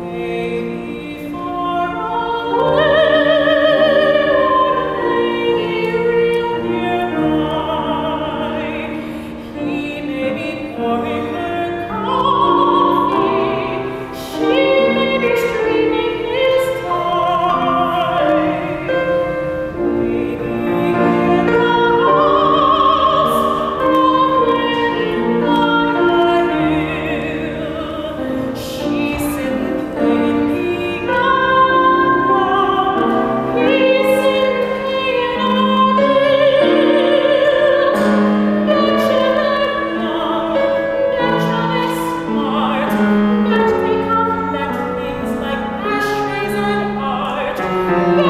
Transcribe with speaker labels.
Speaker 1: Yeah. Lord.